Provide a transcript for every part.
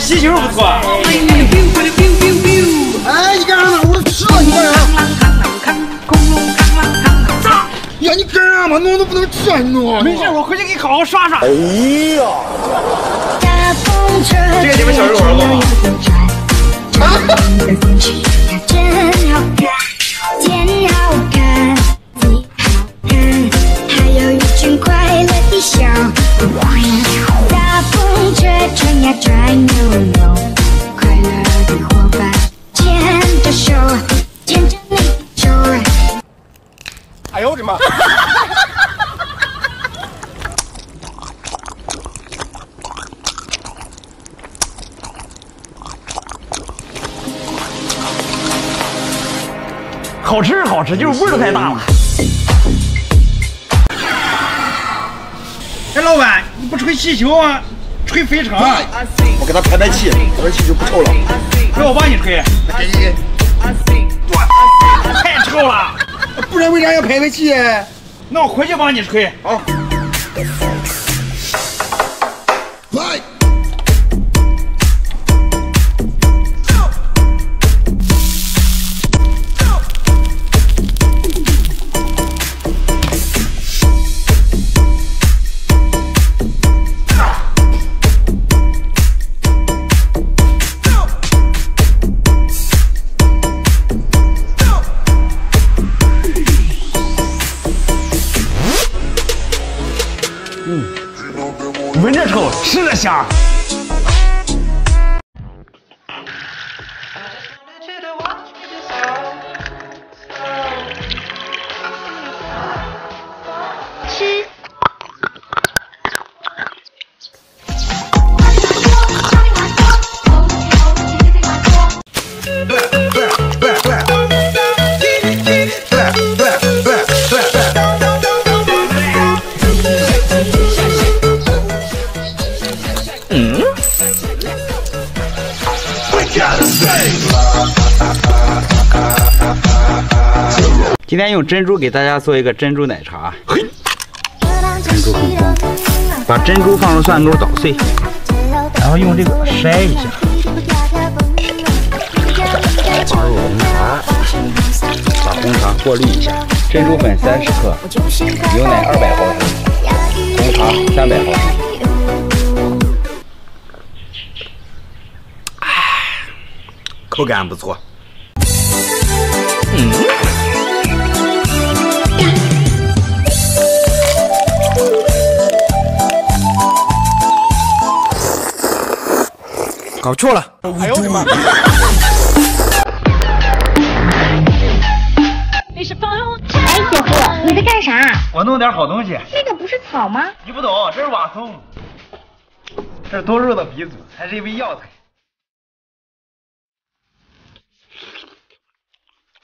皮球不错。哎，你干啥呢？我吃了你干啥？呀，你干啥嘛？弄都不能吃啊！你弄。没事，我回去给你好好刷刷。哎呀，这个你们小时候玩过吗？大 好吃是好吃，就是味儿太大了。哎，老板，你不吹气球啊？吹肥肠？我给他排排气，排排气就不臭了。让我帮你吹。给你。太臭了。不然为啥要排排气？那我回去帮你吹。好。吃得香。今天用珍珠给大家做一个珍珠奶茶。珍珠很丰富，把珍珠放入蒜钩捣碎，然后用这个筛一下，放入红茶，把红茶过滤一下。珍珠粉三十克，牛奶二百毫升，红茶三百毫升。口感不错。搞错了。哎呦我的妈！哎，姐夫，你在干啥？我弄点好东西。那个不是草吗？你不懂，这是瓦松，这是多肉的鼻祖，还是一味药材。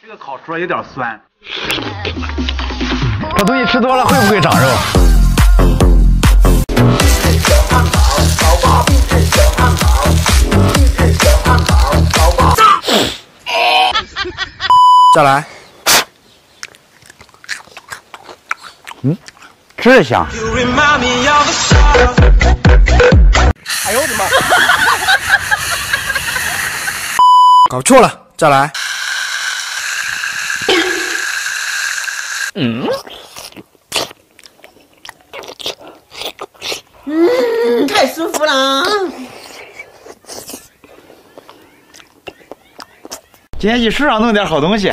这个烤出来有点酸，这东西吃多了会不会长肉？再来。吃着香。哎呦我的妈！搞错了，再来。嗯，太舒服了。今天去市场弄点好东西。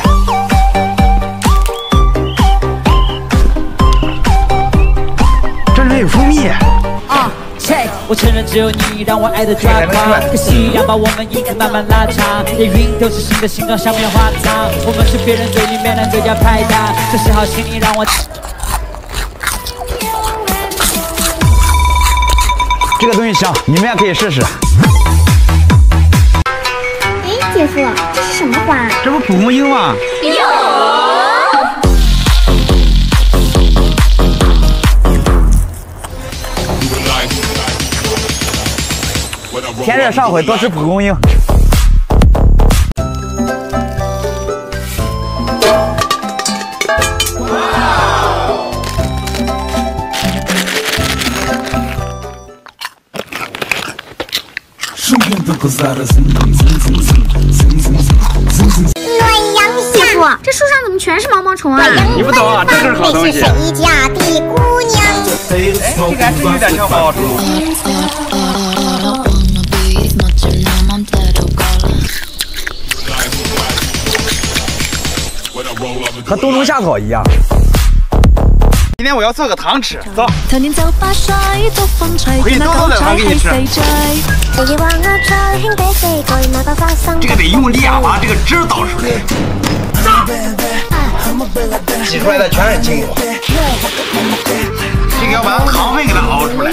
这里面有蜂蜜。啊，切！我承认只有你让我爱的抓狂，可夕阳把我们一直慢慢拉长，连云都是新的形状，像棉花糖。我们是别人嘴里面的最佳拍档，这是好心你让我。这个东西香，你们也可以试试。哎，姐夫，这是什么花？这不蒲公英吗？天热上火多吃蒲公英。暖阳下，哇，这树上怎么全是毛毛虫啊？你不懂啊，这就是好东西。谁家的姑娘？哎，这个还真有点像毛毛虫。和冬虫夏草一样。今天我要做个糖吃，走。童年就發水，觸風吹可以見那狗多多地糖仔給你吃这个得用力啊，把这个汁儿倒出来。挤出来的全是精油，这个要把糖分给它熬出来。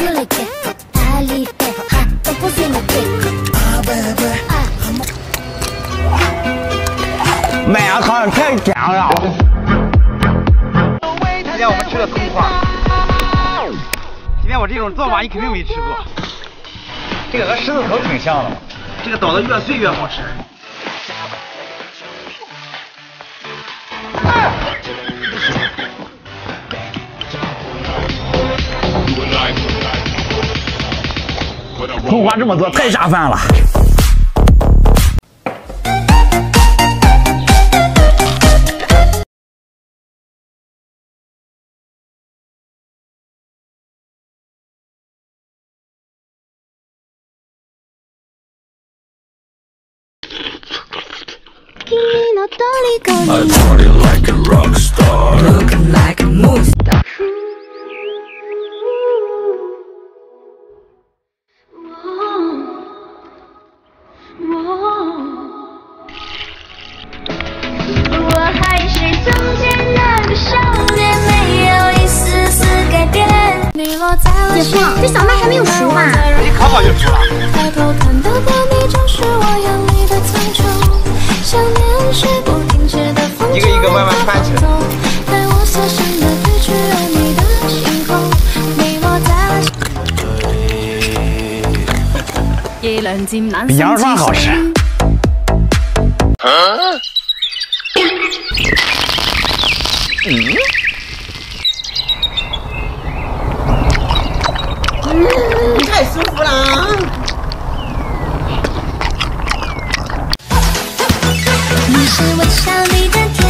麦芽糖太甜了。今天我们吃的葱花，今天我这种做法你肯定没吃过。这个和狮子头挺像的嘛，这个捣的越碎越好吃。葱花这么多太下饭了。I party like a rock star, looking like a moon star. 慢慢翻起来带我所想的飞去了你的星空，你落在了。夜涼漸冷，比羊肉串好吃。太舒服了。你是微笑里的甜，还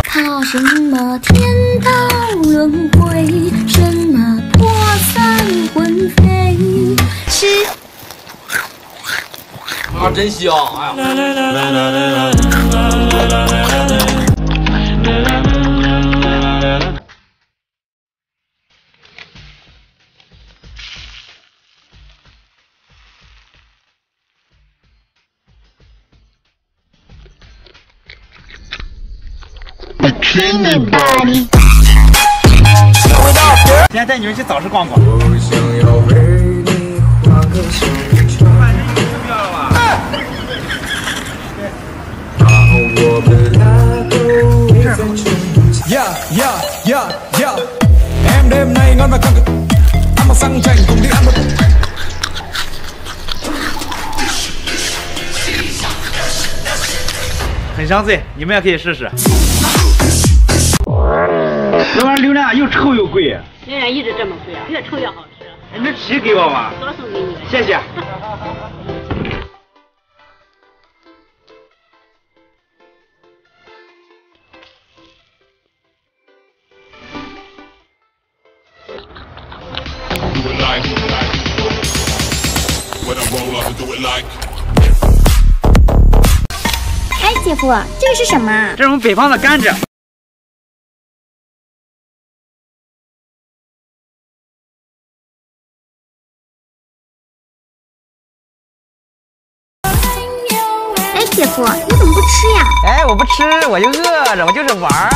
什么天道轮回？什么魄散魂飞？是啊，真香！哎呀，今天带你们去早市逛逛。很相似，你们也可以试试。这玩意儿榴莲又臭又贵，榴莲一直这么贵啊，越臭越好吃。哎那皮给我吧，多送给你。谢谢。哎，姐夫，这个是什么啊？这是我们北方的甘蔗，姐夫，你怎么不吃呀？哎，我不吃，我就饿着，我就是玩儿。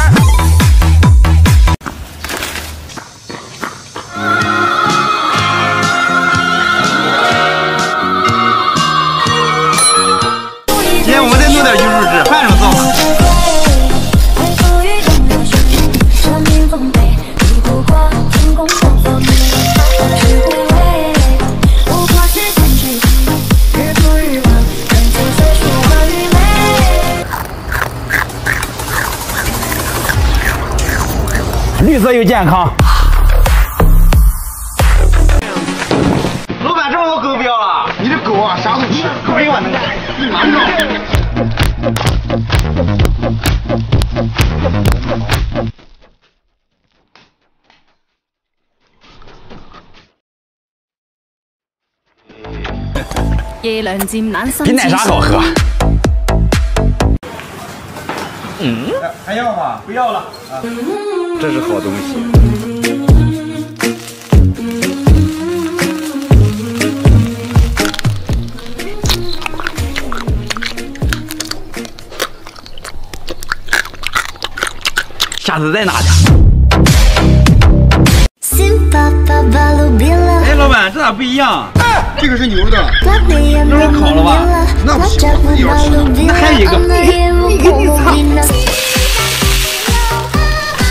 绿色又健康。老板，这么多狗不要了？你这狗啊，啥都吃，狗给我弄的，马上。夜涼漸冷心比奶茶好喝。嗯，还要吗？不要了。啊，这是好东西。下次再拿点。哎，老板，这咋不一样？这个是牛的，那是烤了吧？那不是，自己要吃的。那还有一个，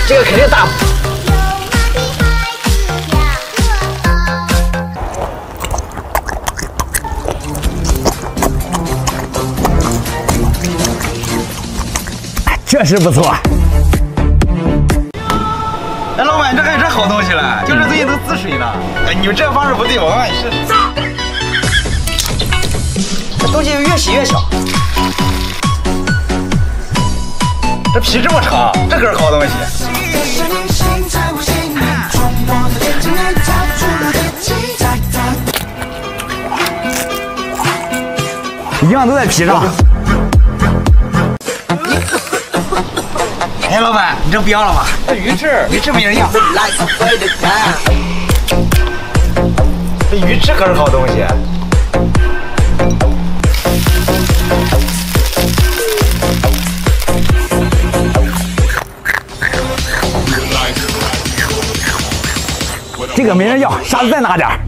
这个肯定大。确实不错。哎，老板，这还有这好东西了，就是最近都滋水呢。哎，你们这方式不对，我让你试。这东西越洗越小。这皮这么长，这可是好东西。一样都在皮上。哎，老板，你这不要了吗？这鱼翅，鱼翅没人要。这鱼翅可是好东西。这个没人要，下次再拿点儿。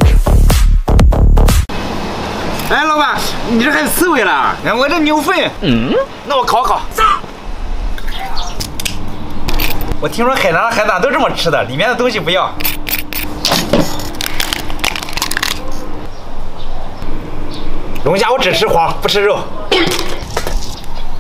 哎，老板，你这还有刺猬了？哎，我这牛粪。嗯，那我烤烤。我听说海南的海胆都这么吃的，里面的东西不要。龙虾我只吃黄，不吃肉。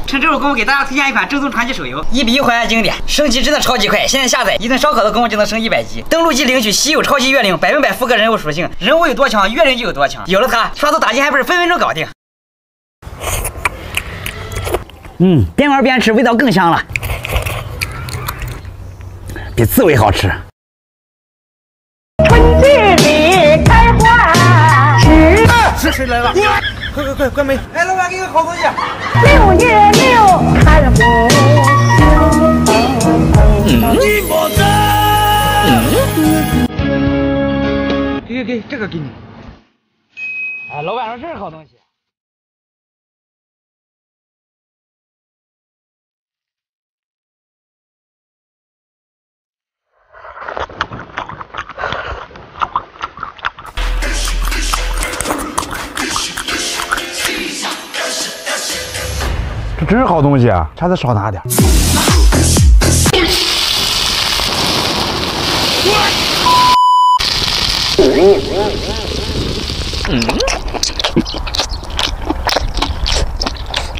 趁这会儿功夫给大家推荐一款正宗传奇手游，一比一还原经典，升级真的超级快。现在下载一顿烧烤的功夫就能升一百级，登录即领取稀有超级月令，百分百复刻人物属性，人物有多强，月令就有多强。有了它，刷图打金还不是分分钟搞定。嗯，边玩边吃，味道更香了，比刺猬好吃。春季里开花，十是谁来了？快快快，关门！哎，老板，给你个好东西。六月六看红给给给，这个给你。哎，老板说这是好东西。这真是好东西啊！下次少拿点儿。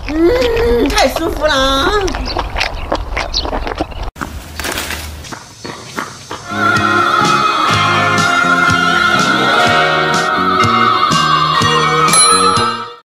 嗯，太舒服了。